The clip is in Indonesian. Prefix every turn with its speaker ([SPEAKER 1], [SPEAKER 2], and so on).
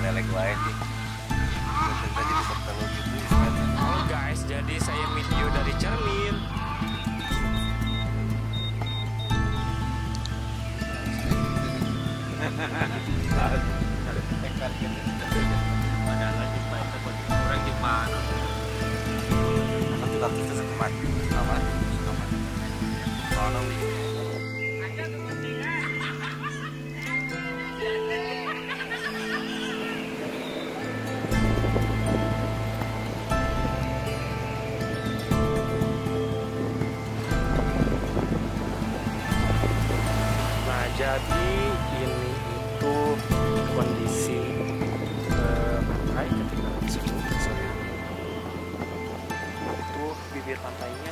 [SPEAKER 1] lelek lain. Jadi
[SPEAKER 2] jadi saya video dari cermin.
[SPEAKER 3] Ada lagi orang gimana?
[SPEAKER 1] Sekemat, aman, aman.
[SPEAKER 2] Jadi ini itu kondisi eh, pantai ketika sebelum. Itu bibir pantainya